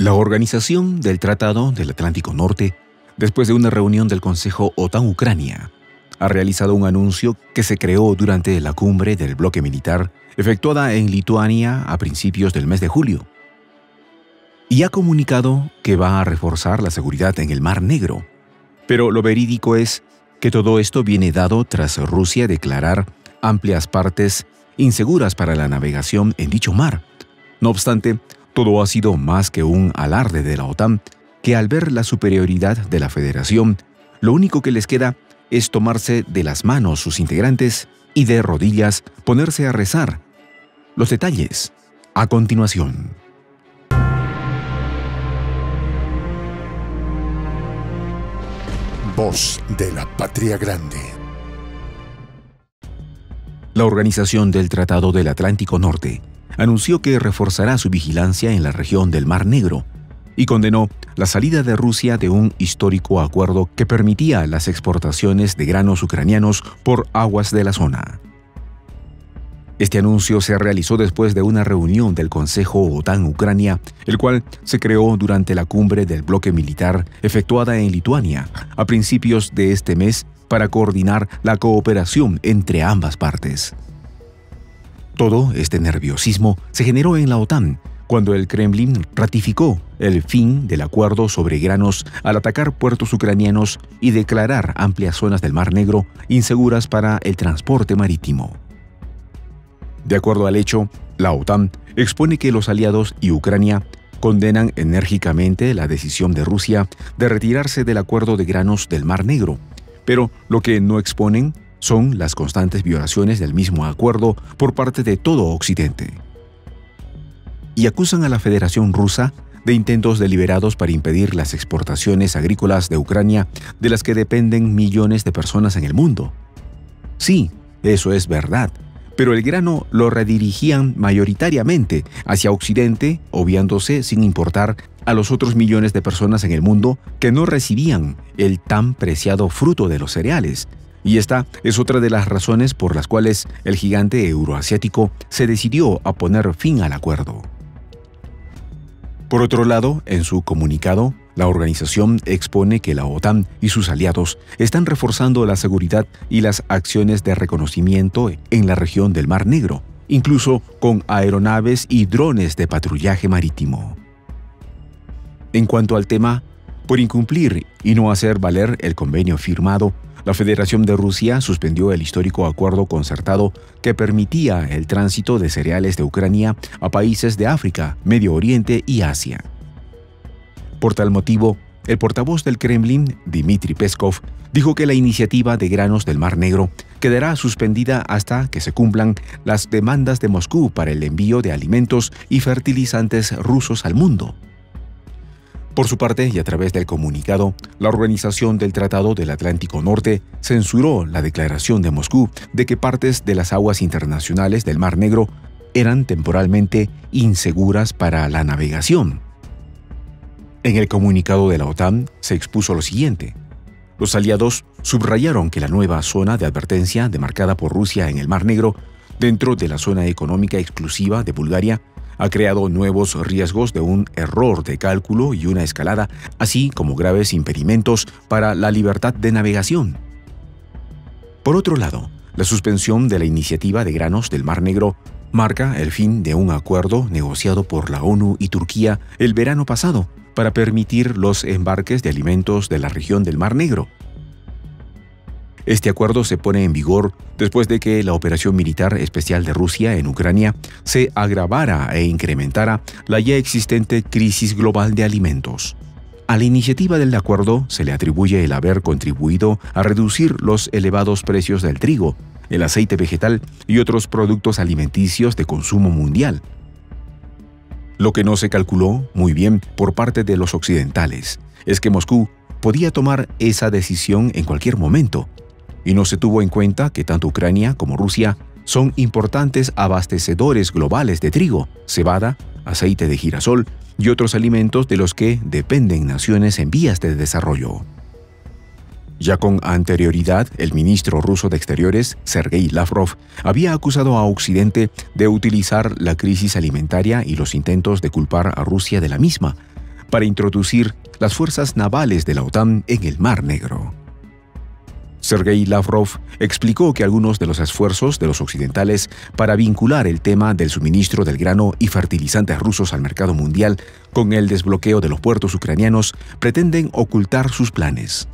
La organización del Tratado del Atlántico Norte, después de una reunión del Consejo OTAN-Ucrania, ha realizado un anuncio que se creó durante la cumbre del bloque militar efectuada en Lituania a principios del mes de julio. Y ha comunicado que va a reforzar la seguridad en el Mar Negro. Pero lo verídico es que todo esto viene dado tras Rusia declarar amplias partes inseguras para la navegación en dicho mar. No obstante, todo ha sido más que un alarde de la OTAN, que al ver la superioridad de la Federación, lo único que les queda es tomarse de las manos sus integrantes y de rodillas ponerse a rezar. Los detalles, a continuación. Voz de la Patria Grande. La Organización del Tratado del Atlántico Norte anunció que reforzará su vigilancia en la región del Mar Negro y condenó la salida de Rusia de un histórico acuerdo que permitía las exportaciones de granos ucranianos por aguas de la zona. Este anuncio se realizó después de una reunión del Consejo OTAN-Ucrania, el cual se creó durante la cumbre del bloque militar efectuada en Lituania a principios de este mes para coordinar la cooperación entre ambas partes. Todo este nerviosismo se generó en la OTAN cuando el Kremlin ratificó el fin del acuerdo sobre granos al atacar puertos ucranianos y declarar amplias zonas del Mar Negro inseguras para el transporte marítimo. De acuerdo al hecho, la OTAN expone que los aliados y Ucrania condenan enérgicamente la decisión de Rusia de retirarse del acuerdo de granos del Mar Negro, pero lo que no exponen son las constantes violaciones del mismo acuerdo por parte de todo Occidente. Y acusan a la Federación Rusa de intentos deliberados para impedir las exportaciones agrícolas de Ucrania de las que dependen millones de personas en el mundo. Sí, eso es verdad, pero el grano lo redirigían mayoritariamente hacia Occidente, obviándose sin importar a los otros millones de personas en el mundo que no recibían el tan preciado fruto de los cereales, y esta es otra de las razones por las cuales el gigante euroasiático se decidió a poner fin al acuerdo. Por otro lado, en su comunicado, la organización expone que la OTAN y sus aliados están reforzando la seguridad y las acciones de reconocimiento en la región del Mar Negro, incluso con aeronaves y drones de patrullaje marítimo. En cuanto al tema, por incumplir y no hacer valer el convenio firmado, la Federación de Rusia suspendió el histórico acuerdo concertado que permitía el tránsito de cereales de Ucrania a países de África, Medio Oriente y Asia. Por tal motivo, el portavoz del Kremlin, Dmitry Peskov, dijo que la iniciativa de granos del Mar Negro quedará suspendida hasta que se cumplan las demandas de Moscú para el envío de alimentos y fertilizantes rusos al mundo. Por su parte, y a través del comunicado, la Organización del Tratado del Atlántico Norte censuró la declaración de Moscú de que partes de las aguas internacionales del Mar Negro eran temporalmente inseguras para la navegación. En el comunicado de la OTAN se expuso lo siguiente. Los aliados subrayaron que la nueva zona de advertencia demarcada por Rusia en el Mar Negro, dentro de la zona económica exclusiva de Bulgaria, ha creado nuevos riesgos de un error de cálculo y una escalada, así como graves impedimentos para la libertad de navegación. Por otro lado, la suspensión de la iniciativa de granos del Mar Negro marca el fin de un acuerdo negociado por la ONU y Turquía el verano pasado para permitir los embarques de alimentos de la región del Mar Negro. Este acuerdo se pone en vigor después de que la operación militar especial de Rusia en Ucrania se agravara e incrementara la ya existente crisis global de alimentos. A la iniciativa del acuerdo se le atribuye el haber contribuido a reducir los elevados precios del trigo, el aceite vegetal y otros productos alimenticios de consumo mundial. Lo que no se calculó muy bien por parte de los occidentales es que Moscú podía tomar esa decisión en cualquier momento y no se tuvo en cuenta que tanto Ucrania como Rusia son importantes abastecedores globales de trigo, cebada, aceite de girasol y otros alimentos de los que dependen naciones en vías de desarrollo. Ya con anterioridad, el ministro ruso de Exteriores, Sergei Lavrov, había acusado a Occidente de utilizar la crisis alimentaria y los intentos de culpar a Rusia de la misma, para introducir las fuerzas navales de la OTAN en el Mar Negro. Sergei Lavrov explicó que algunos de los esfuerzos de los occidentales para vincular el tema del suministro del grano y fertilizantes rusos al mercado mundial con el desbloqueo de los puertos ucranianos pretenden ocultar sus planes.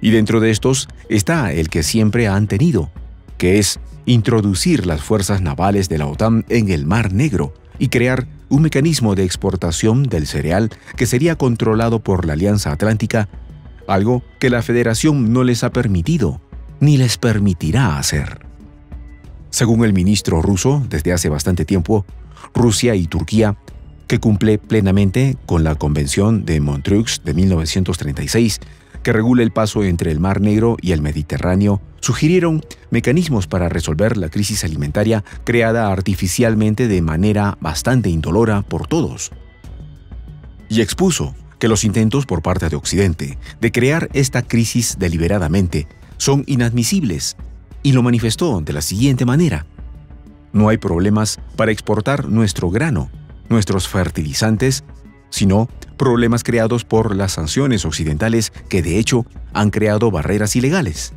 Y dentro de estos está el que siempre han tenido, que es introducir las fuerzas navales de la OTAN en el Mar Negro y crear un mecanismo de exportación del cereal que sería controlado por la Alianza Atlántica, algo que la Federación no les ha permitido ni les permitirá hacer. Según el ministro ruso, desde hace bastante tiempo, Rusia y Turquía, que cumple plenamente con la Convención de Montreux de 1936, que regula el paso entre el Mar Negro y el Mediterráneo, sugirieron mecanismos para resolver la crisis alimentaria creada artificialmente de manera bastante indolora por todos. Y expuso que los intentos por parte de Occidente de crear esta crisis deliberadamente son inadmisibles y lo manifestó de la siguiente manera. No hay problemas para exportar nuestro grano, nuestros fertilizantes sino problemas creados por las sanciones occidentales que de hecho han creado barreras ilegales.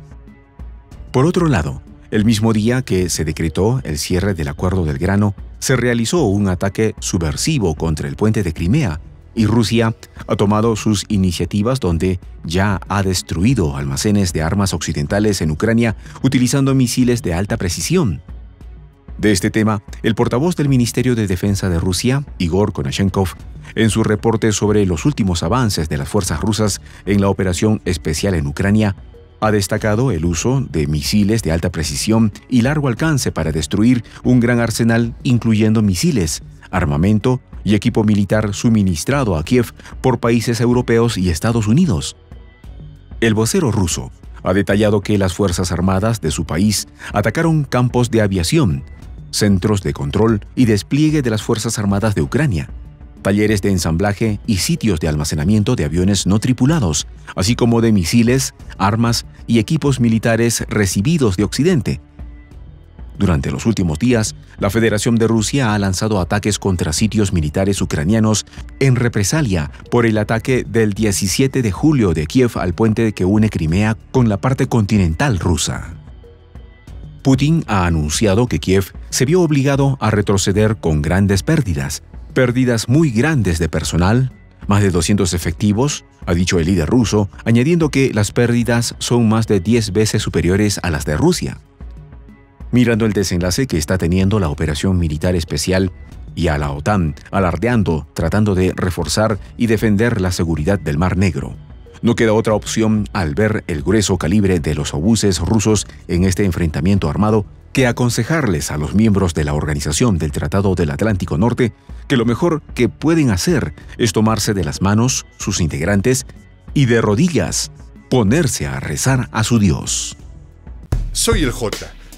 Por otro lado, el mismo día que se decretó el cierre del acuerdo del grano, se realizó un ataque subversivo contra el puente de Crimea y Rusia ha tomado sus iniciativas donde ya ha destruido almacenes de armas occidentales en Ucrania utilizando misiles de alta precisión. De este tema, el portavoz del Ministerio de Defensa de Rusia, Igor Konashenkov, en su reporte sobre los últimos avances de las fuerzas rusas en la operación especial en Ucrania, ha destacado el uso de misiles de alta precisión y largo alcance para destruir un gran arsenal incluyendo misiles, armamento y equipo militar suministrado a Kiev por países europeos y Estados Unidos. El vocero ruso ha detallado que las Fuerzas Armadas de su país atacaron campos de aviación, centros de control y despliegue de las Fuerzas Armadas de Ucrania, talleres de ensamblaje y sitios de almacenamiento de aviones no tripulados, así como de misiles, armas y equipos militares recibidos de Occidente. Durante los últimos días, la Federación de Rusia ha lanzado ataques contra sitios militares ucranianos en represalia por el ataque del 17 de julio de Kiev al puente que une Crimea con la parte continental rusa. Putin ha anunciado que Kiev se vio obligado a retroceder con grandes pérdidas, pérdidas muy grandes de personal, más de 200 efectivos, ha dicho el líder ruso, añadiendo que las pérdidas son más de 10 veces superiores a las de Rusia. Mirando el desenlace que está teniendo la operación militar especial y a la OTAN alardeando, tratando de reforzar y defender la seguridad del Mar Negro, no queda otra opción al ver el grueso calibre de los obuses rusos en este enfrentamiento armado que aconsejarles a los miembros de la Organización del Tratado del Atlántico Norte que lo mejor que pueden hacer es tomarse de las manos sus integrantes y de rodillas ponerse a rezar a su Dios. Soy el J,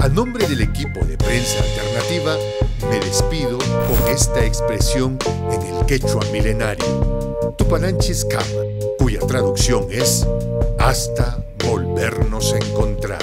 A nombre del equipo de prensa alternativa, me despido con esta expresión en el quechua milenario. Tupananchis Kama cuya traducción es hasta volvernos a encontrar.